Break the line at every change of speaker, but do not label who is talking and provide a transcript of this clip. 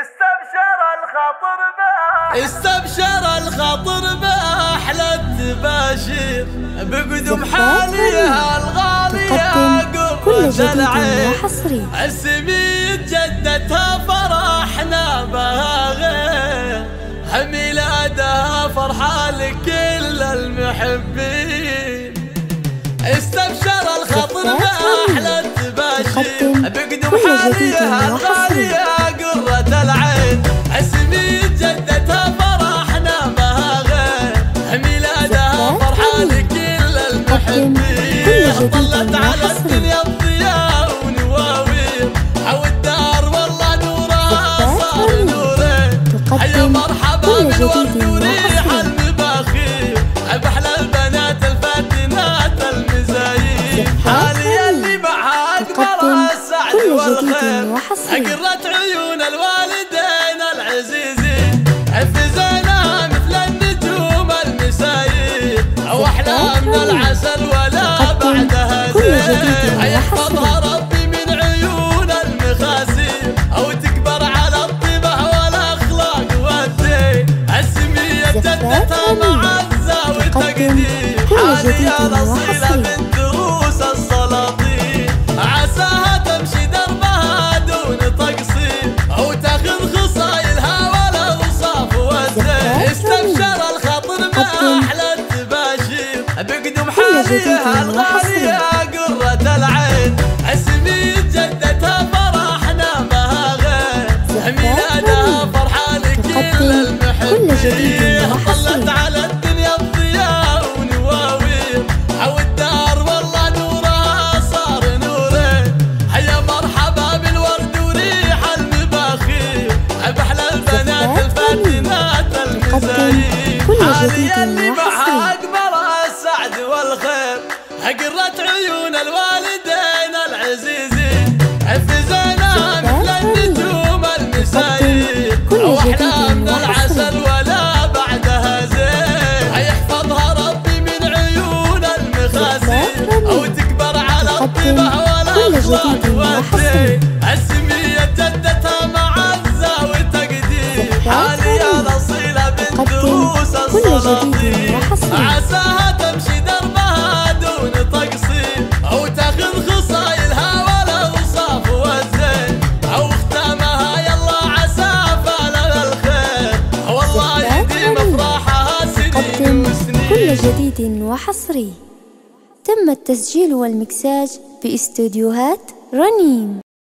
استبشر الخاطر به
استبشر الخاطر بأحلى التباشير. بقدم حاليها الغالية قرة العين.
وحصري
السمية جدتها فرحنا بها غير ميلادها فرحة لكل المحبين. استبشر الخاطر بأحلى التباشير. بقدم حاليها الغالية طلت على الدنيا الضياء ونواوير أو الدار والله نورها صار نورين حيا مرحبا بالورد وريح المباخير بأحلى البنات الفاتنات المزايين حاليا اللي معها اكبر السعد والخير اقرت عيون أحلى من العسل ولا بعدها زين. يحفظها ربي من عيون المخاسير أو تكبر على الطيبه والأخلاق والدين. السميه جدتها معزه وتقدير حاليا الاصيله من دروس السلاطين. عساها تمشي دربها دون تقصير. أو تاخذ خصايلها والاوصاف والزين استبشر الخاطر باحلى التباشير بقدم حاليها الغاليه قرة العين. أسمي جدتها فرحنا بها غير. ميلادها فرحة لكل المحبين. طلت على الدنيا قرت عيون الوالدين العزيزين حفزنا مثل النجوم المسايين. وأحلى من العسل ولا بعدها زين يحفظها ربي من عيون المخاسين أو تكبر على الطيبة والاخلاق والدين
جديد وحصري. تم التسجيل والمكساج باستديوهات رنيم.